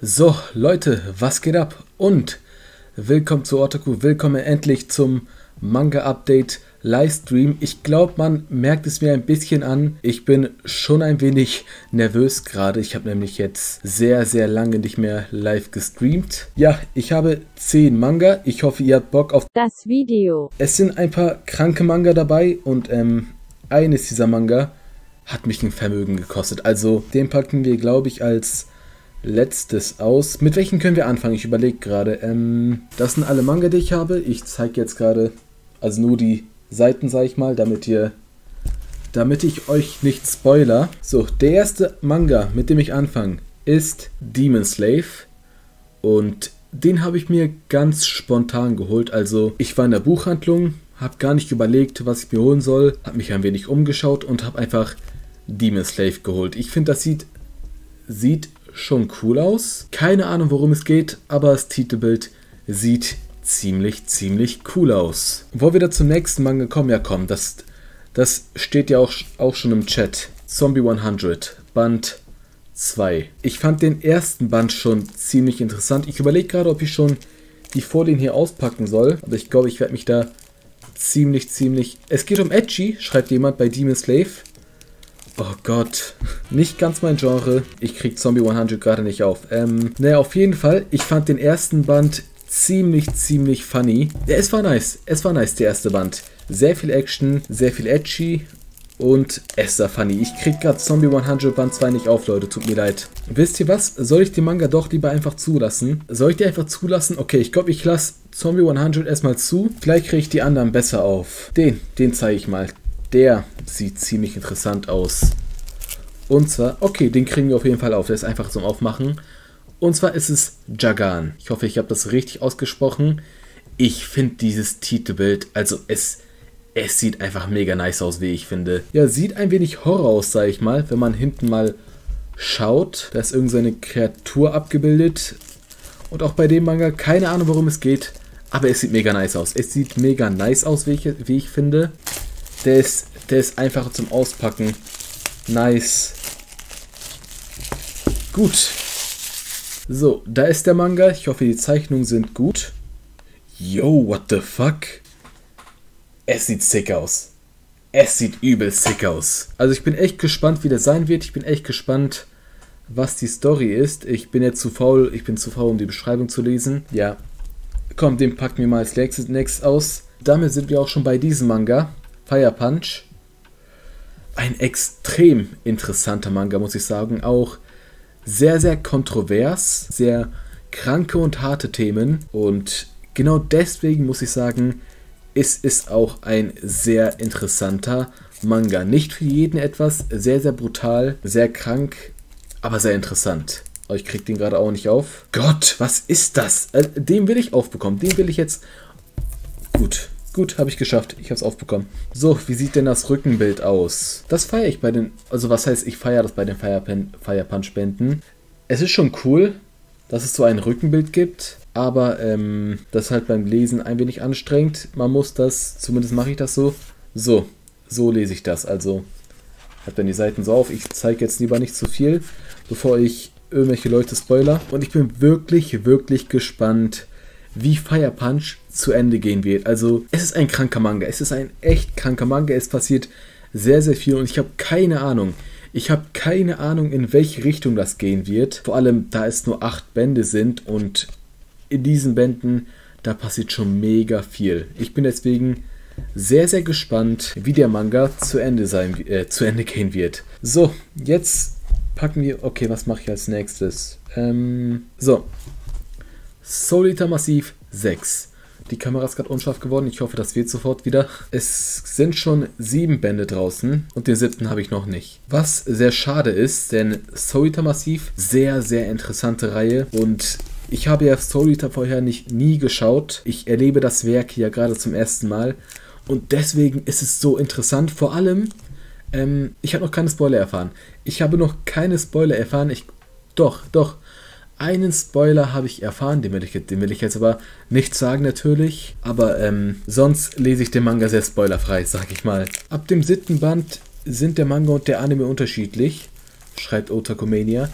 So, Leute, was geht ab? Und willkommen zu Otaku, willkommen endlich zum Manga-Update Livestream. Ich glaube, man merkt es mir ein bisschen an. Ich bin schon ein wenig nervös gerade. Ich habe nämlich jetzt sehr, sehr lange nicht mehr live gestreamt. Ja, ich habe 10 Manga. Ich hoffe, ihr habt Bock auf das Video. Es sind ein paar kranke Manga dabei und ähm, eines dieser Manga hat mich ein Vermögen gekostet. Also den packen wir, glaube ich, als letztes aus. Mit welchen können wir anfangen? Ich überlege gerade. Ähm, das sind alle Manga, die ich habe. Ich zeige jetzt gerade, also nur die Seiten, sage ich mal, damit ihr, damit ich euch nicht spoiler. So, der erste Manga, mit dem ich anfange, ist Demon Slave. Und den habe ich mir ganz spontan geholt. Also ich war in der Buchhandlung, habe gar nicht überlegt, was ich mir holen soll, habe mich ein wenig umgeschaut und habe einfach Demon Slave geholt. Ich finde, das sieht, sieht schon cool aus. Keine Ahnung, worum es geht, aber das Titelbild sieht ziemlich, ziemlich cool aus. Wo wir da zum nächsten Manga kommen, ja komm, das, das steht ja auch, auch schon im Chat. Zombie 100, Band 2. Ich fand den ersten Band schon ziemlich interessant. Ich überlege gerade, ob ich schon die Folien hier auspacken soll. Aber ich glaube, ich werde mich da ziemlich, ziemlich... Es geht um Edgy, schreibt jemand bei Demon Slave. Oh Gott, nicht ganz mein Genre. Ich krieg Zombie 100 gerade nicht auf. Ähm, naja, auf jeden Fall, ich fand den ersten Band ziemlich, ziemlich funny. Ja, es war nice. Es war nice, der erste Band. Sehr viel Action, sehr viel edgy und es war funny. Ich krieg gerade Zombie 100 Band 2 nicht auf, Leute. Tut mir leid. Wisst ihr was? Soll ich den Manga doch lieber einfach zulassen? Soll ich die einfach zulassen? Okay, ich glaube, ich lasse Zombie 100 erstmal zu. Vielleicht kriege ich die anderen besser auf. Den, den zeige ich mal. Der sieht ziemlich interessant aus. Und zwar, okay, den kriegen wir auf jeden Fall auf. Der ist einfach zum Aufmachen. Und zwar ist es Jagan. Ich hoffe, ich habe das richtig ausgesprochen. Ich finde dieses Titelbild, also es, es sieht einfach mega nice aus, wie ich finde. Ja, sieht ein wenig Horror aus, sage ich mal, wenn man hinten mal schaut. Da ist irgendeine Kreatur abgebildet. Und auch bei dem Manga, keine Ahnung, worum es geht. Aber es sieht mega nice aus. Es sieht mega nice aus, wie ich, wie ich finde. Der ist, der ist einfach zum Auspacken. Nice. Gut. So, da ist der Manga. Ich hoffe, die Zeichnungen sind gut. Yo, what the fuck? Es sieht sick aus. Es sieht übel sick aus. Also ich bin echt gespannt, wie das sein wird. Ich bin echt gespannt, was die Story ist. Ich bin jetzt zu faul, ich bin zu faul, um die Beschreibung zu lesen. Ja. Komm, den packen wir mal als nächstes aus. Damit sind wir auch schon bei diesem Manga. Fire Punch. Ein extrem interessanter Manga, muss ich sagen. Auch sehr, sehr kontrovers, sehr kranke und harte Themen. Und genau deswegen muss ich sagen, es ist auch ein sehr interessanter Manga. Nicht für jeden etwas, sehr, sehr brutal, sehr krank, aber sehr interessant. Aber ich krieg den gerade auch nicht auf. Gott, was ist das? Äh, den will ich aufbekommen. Den will ich jetzt. Gut. Gut, habe ich geschafft. Ich habe es aufbekommen. So, wie sieht denn das Rückenbild aus? Das feiere ich bei den... Also was heißt, ich feiere das bei den Fire, Fire Punch Bänden. Es ist schon cool, dass es so ein Rückenbild gibt. Aber ähm, das ist halt beim Lesen ein wenig anstrengend. Man muss das, zumindest mache ich das so. So, so lese ich das. Also hat dann die Seiten so auf. Ich zeige jetzt lieber nicht zu viel, bevor ich irgendwelche Leute spoiler. Und ich bin wirklich, wirklich gespannt, wie Fire Punch zu Ende gehen wird. Also, es ist ein kranker Manga. Es ist ein echt kranker Manga. Es passiert sehr, sehr viel und ich habe keine Ahnung. Ich habe keine Ahnung, in welche Richtung das gehen wird. Vor allem, da es nur acht Bände sind und in diesen Bänden, da passiert schon mega viel. Ich bin deswegen sehr, sehr gespannt, wie der Manga zu Ende, sein, äh, zu Ende gehen wird. So, jetzt packen wir. Okay, was mache ich als nächstes? Ähm, so, Solita Massiv 6. Die Kamera ist gerade unscharf geworden. Ich hoffe, das wird sofort wieder. Es sind schon sieben Bände draußen und den siebten habe ich noch nicht. Was sehr schade ist, denn Solita Massiv, sehr, sehr interessante Reihe und ich habe ja Solita vorher nicht nie geschaut. Ich erlebe das Werk ja gerade zum ersten Mal und deswegen ist es so interessant. Vor allem, ähm, ich habe noch keine Spoiler erfahren. Ich habe noch keine Spoiler erfahren. Ich, doch, doch. Einen Spoiler habe ich erfahren, den will, ich, den will ich jetzt aber nicht sagen natürlich. Aber ähm, sonst lese ich den Manga sehr spoilerfrei, sag ich mal. Ab dem siebten Band sind der Manga und der Anime unterschiedlich, schreibt Otakumania.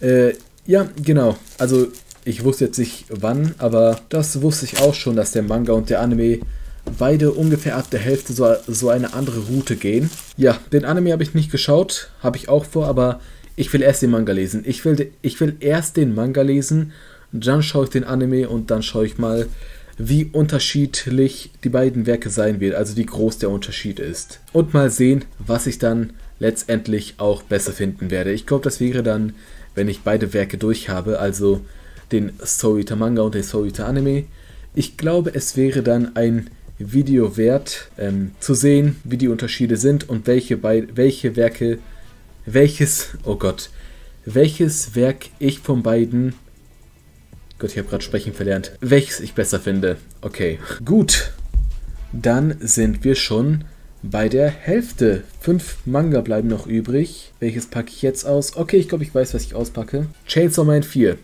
Äh, Ja, genau. Also ich wusste jetzt nicht wann, aber das wusste ich auch schon, dass der Manga und der Anime beide ungefähr ab der Hälfte so, so eine andere Route gehen. Ja, den Anime habe ich nicht geschaut, habe ich auch vor, aber ich will erst den Manga lesen. Ich will, ich will erst den Manga lesen, dann schaue ich den Anime und dann schaue ich mal, wie unterschiedlich die beiden Werke sein wird, also wie groß der Unterschied ist. Und mal sehen, was ich dann letztendlich auch besser finden werde. Ich glaube, das wäre dann, wenn ich beide Werke durch habe, also den Soita Manga und den Soita Anime. Ich glaube, es wäre dann ein Video wert, ähm, zu sehen, wie die Unterschiede sind und welche, bei, welche Werke, welches, oh Gott, welches Werk ich von beiden, Gott, ich habe gerade sprechen verlernt, welches ich besser finde. Okay, gut, dann sind wir schon bei der Hälfte. Fünf Manga bleiben noch übrig. Welches packe ich jetzt aus? Okay, ich glaube, ich weiß, was ich auspacke. Chainsaw Man 4.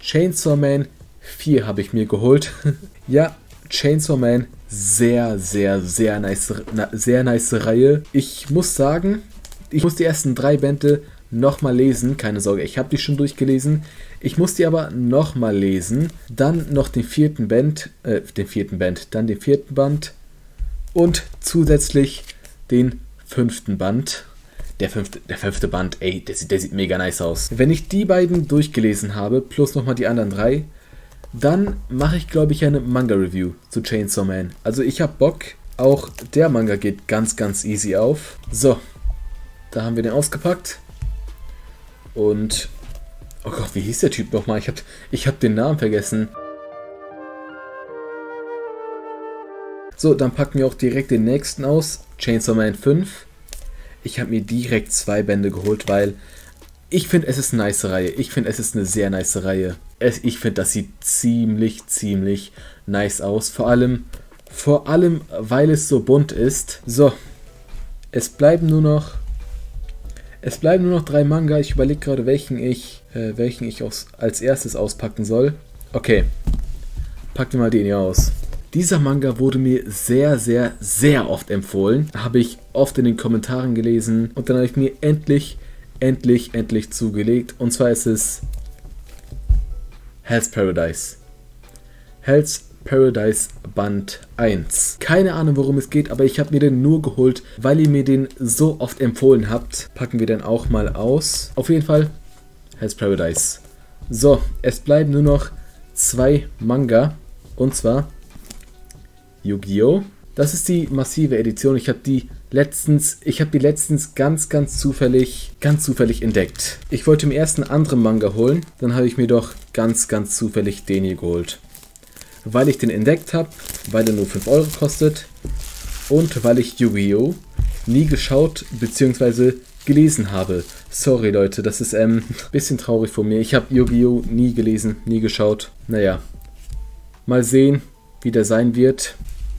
Chainsaw Man 4 habe ich mir geholt. ja, Chainsaw Man, sehr, sehr, sehr nice, sehr nice Reihe. Ich muss sagen, ich muss die ersten drei Bände nochmal lesen. Keine Sorge, ich habe die schon durchgelesen. Ich muss die aber nochmal lesen. Dann noch den vierten Band, äh, den vierten Band, dann den vierten Band und zusätzlich den fünften Band. Der fünfte, der fünfte Band, ey, der sieht, der sieht mega nice aus. Wenn ich die beiden durchgelesen habe, plus nochmal die anderen drei, dann mache ich, glaube ich, eine Manga-Review zu Chainsaw Man. Also ich habe Bock. Auch der Manga geht ganz, ganz easy auf. So, da haben wir den ausgepackt. Und, oh Gott, wie hieß der Typ nochmal? Ich habe ich hab den Namen vergessen. So, dann packen wir auch direkt den nächsten aus. Chainsaw Man 5. Ich habe mir direkt zwei Bände geholt, weil ich finde, es ist eine nice Reihe. Ich finde, es ist eine sehr nice Reihe. ich finde, das sieht ziemlich, ziemlich nice aus. Vor allem, vor allem, weil es so bunt ist. So, es bleiben nur noch, es bleiben nur noch drei Manga. Ich überlege gerade, welchen ich, äh, welchen ich aus, als erstes auspacken soll. Okay, packen wir mal den hier aus. Dieser Manga wurde mir sehr, sehr, sehr oft empfohlen. Habe ich oft in den Kommentaren gelesen und dann habe ich mir endlich endlich, endlich zugelegt. Und zwar ist es Hell's Paradise. Hell's Paradise Band 1. Keine Ahnung, worum es geht, aber ich habe mir den nur geholt, weil ihr mir den so oft empfohlen habt. Packen wir den auch mal aus. Auf jeden Fall Hell's Paradise. So, es bleiben nur noch zwei Manga. Und zwar Yu-Gi-Oh! Das ist die massive Edition. Ich habe die letztens, ich habe die letztens ganz, ganz zufällig, ganz zufällig entdeckt. Ich wollte mir erst einen anderen Manga holen, dann habe ich mir doch ganz, ganz zufällig den hier geholt. Weil ich den entdeckt habe, weil er nur 5 Euro kostet und weil ich Yu-Gi-Oh! nie geschaut bzw. gelesen habe. Sorry Leute, das ist ein ähm, bisschen traurig von mir. Ich habe Yu-Gi-Oh! nie gelesen, nie geschaut. Naja, mal sehen, wie der sein wird.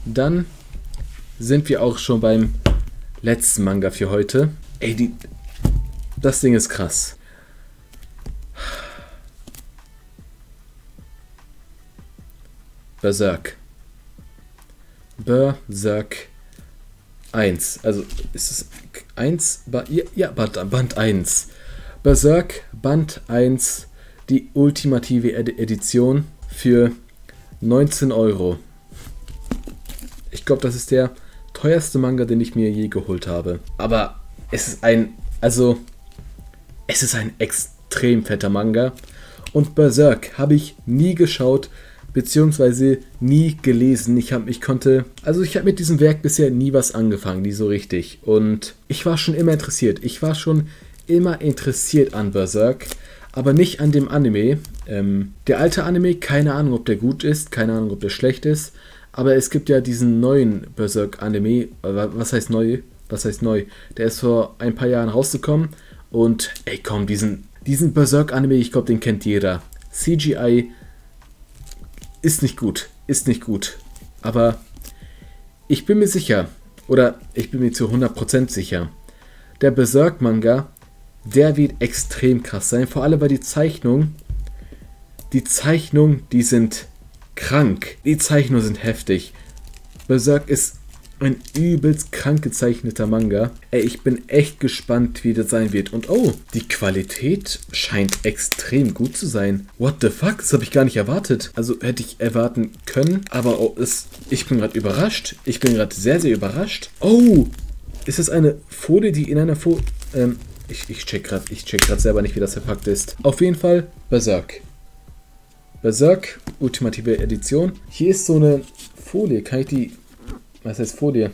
Dann sind wir auch schon beim letzten Manga für heute. Ey, die, das Ding ist krass. Berserk. Berserk 1. Also ist es 1? Ja, Band, Band 1. Berserk Band 1, die ultimative Edition für 19 Euro. Ich glaube, das ist der teuerste Manga, den ich mir je geholt habe. Aber es ist ein, also, es ist ein extrem fetter Manga. Und Berserk habe ich nie geschaut, beziehungsweise nie gelesen. Ich, hab, ich konnte, also ich habe mit diesem Werk bisher nie was angefangen, nie so richtig. Und ich war schon immer interessiert. Ich war schon immer interessiert an Berserk, aber nicht an dem Anime. Ähm, der alte Anime, keine Ahnung, ob der gut ist, keine Ahnung, ob der schlecht ist. Aber es gibt ja diesen neuen Berserk-Anime. Was heißt neu? Was heißt neu? Der ist vor ein paar Jahren rausgekommen. Und ey, komm, diesen, diesen Berserk-Anime, ich glaube, den kennt jeder. CGI ist nicht gut. Ist nicht gut. Aber ich bin mir sicher, oder ich bin mir zu 100% sicher, der Berserk-Manga, der wird extrem krass sein. Vor allem, weil die Zeichnung, die Zeichnung, die sind krank. Die Zeichnungen sind heftig. Berserk ist ein übelst krank gezeichneter Manga. Ey, ich bin echt gespannt, wie das sein wird. Und oh, die Qualität scheint extrem gut zu sein. What the fuck? Das habe ich gar nicht erwartet. Also hätte ich erwarten können, aber oh, es, ich bin gerade überrascht. Ich bin gerade sehr, sehr überrascht. Oh, ist es eine Folie, die in einer Folie... Ähm, ich, ich check gerade check selber nicht, wie das verpackt ist. Auf jeden Fall Berserk. Berserk, ultimative Edition. Hier ist so eine Folie. Kann ich die was heißt Folie?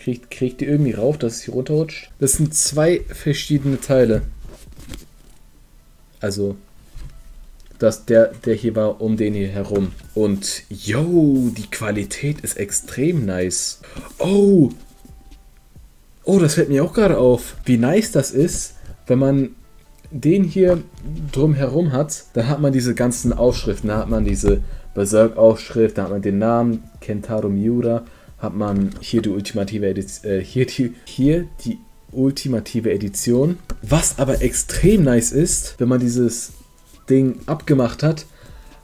Kriegt, kriegt die irgendwie rauf, dass es hier runterrutscht? Das sind zwei verschiedene Teile. Also, das, der, der hier war um den hier herum. Und, yo, die Qualität ist extrem nice. Oh! Oh, das fällt mir auch gerade auf. Wie nice das ist, wenn man den hier drumherum hat, dann hat man diese ganzen Aufschriften. Da hat man diese Berserk-Aufschrift, da hat man den Namen Kentaro Miura hat man hier die ultimative Edition, äh, hier, die, hier die ultimative Edition. Was aber extrem nice ist, wenn man dieses Ding abgemacht hat,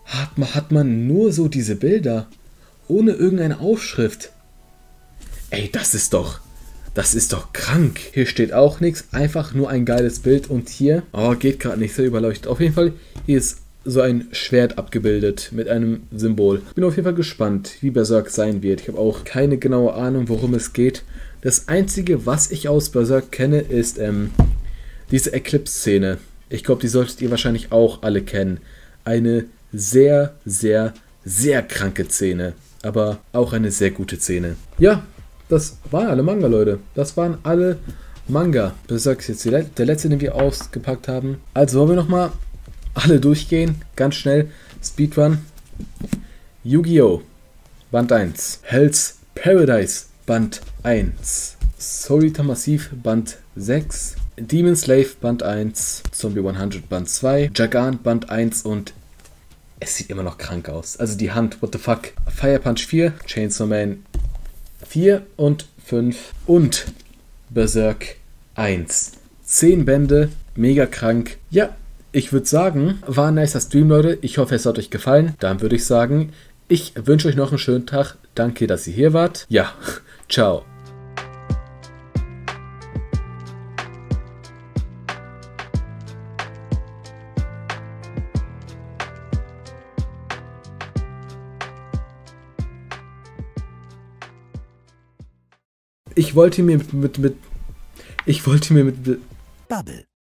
hat man, hat man nur so diese Bilder. Ohne irgendeine Aufschrift. Ey, das ist doch. Das ist doch krank. Hier steht auch nichts, einfach nur ein geiles Bild. Und hier, oh, geht gerade nicht, sehr überleuchtet. Auf jeden Fall, hier ist so ein Schwert abgebildet mit einem Symbol. Bin auf jeden Fall gespannt, wie Berserk sein wird. Ich habe auch keine genaue Ahnung, worum es geht. Das Einzige, was ich aus Berserk kenne, ist ähm, diese Eclipse-Szene. Ich glaube, die solltet ihr wahrscheinlich auch alle kennen. Eine sehr, sehr, sehr kranke Szene. Aber auch eine sehr gute Szene. Ja, das waren alle Manga, Leute. Das waren alle Manga. Berserk ist jetzt der letzte, den wir ausgepackt haben. Also wollen wir nochmal alle durchgehen, ganz schnell. Speedrun. Yu-Gi-Oh! Band 1. Hell's Paradise Band 1. Solita Massiv Band 6. Demon Slave Band 1. Zombie 100 Band 2. Jagan Band 1 und es sieht immer noch krank aus. Also die Hand, what the fuck. Fire Punch 4, Chainsaw Man 4 und 5 und Berserk 1. 10 Bände, mega krank. Ja, ich würde sagen, war ein nicer Stream, Leute. Ich hoffe, es hat euch gefallen. Dann würde ich sagen, ich wünsche euch noch einen schönen Tag. Danke, dass ihr hier wart. Ja, ciao. Ich wollte mir mit, mit, mit ich wollte mir mit, mit Bubble